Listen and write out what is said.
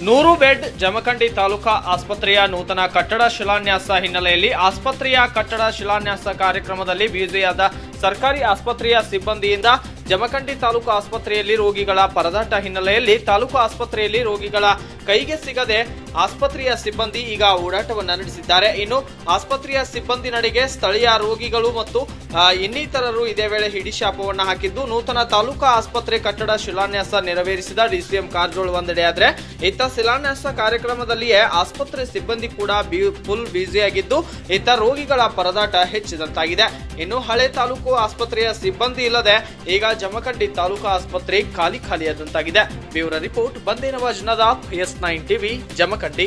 ನೂರು ಬೆಡ್ ಜಮಖಂಡಿ ತಾಲೂಕಾ ಆಸ್ಪತ್ರೆಯ ನೂತನ ಕಟ್ಟಡ ಶಿಲಾನ್ಯಾಸ ಹಿನ್ನೆಲೆಯಲ್ಲಿ ಆಸ್ಪತ್ರೆಯ ಕಟ್ಟಡ ಶಿಲಾನ್ಯಾಸ ಕಾರ್ಯಕ್ರಮದಲ್ಲಿ ಬ್ಯುಸಿಯಾದ ಸರ್ಕಾರಿ ಆಸ್ಪತ್ರೆಯ ಸಿಬ್ಬಂದಿಯಿಂದ ಜಮಖಂಡಿ ತಾಲೂಕು ಆಸ್ಪತ್ರೆಯಲ್ಲಿ ರೋಗಿಗಳ ಪರದಾಟ ಹಿನ್ನೆಲೆಯಲ್ಲಿ ತಾಲೂಕು ಆಸ್ಪತ್ರೆಯಲ್ಲಿ ರೋಗಿಗಳ ಕೈಗೆ ಸಿಗದೆ ಆಸ್ಪತ್ರೆಯ ಸಿಬ್ಬಂದಿ ಈಗ ಓಡಾಟವನ್ನು ನಡೆಸಿದ್ದಾರೆ. ಇನ್ನು ಆಸ್ಪತ್ರೆಯ ಸಿಬ್ಬಂದಿ ನಡೆಗೆ ಸ್ಥಳೀಯ ರೋಗಿಗಳು ಮತ್ತು ಇನ್ನಿತರರು ಇದೇ ವೇಳೆ ಹಿಡಿ ಶಾಪವನ್ನು ಹಾಕಿದ್ದು, ನೂತನ ತಾಲೂಕು ಆಸ್ಪತ್ರೆ ಕಟ್ಟಡ ಶಿಲಾನ್ಯಾಸ ನೆರವೇರಿಸಿದ ಡಿಸಿಎಂ ಕಾರಜೋಳ ಆದರೆ ಇತ್ತ ಶಿಲಾನ್ಯಾಸ ಕಾರ್ಯಕ್ರಮದಲ್ಲಿಯೇ ಆಸ್ಪತ್ರೆ ಸಿಬ್ಬಂದಿ ಕೂಡ ಫುಲ್ ಬ್ಯುಸಿಯಾಗಿದ್ದು ಇತ್ತ ರೋಗಿಗಳ ಪರದಾಟ ಹೆಚ್ಚಿದಂತಾಗಿದೆ. ಇನ್ನು ಹಳೆ ತಾಲೂಕು ಆಸ್ಪತ್ರೆಯ ಸಿಬ್ಬಂದಿ ಇಲ್ಲದೆ ಈಗ ಜಮಖಂಡಿ ತಾಲೂಕು ಆಸ್ಪತ್ರೆ ಖಾಲಿ ಖಾಲಿಯಾದಂತಾಗಿದೆ. Bureau report Bandenawaz Nadaf S nine TV, Jamkhandi.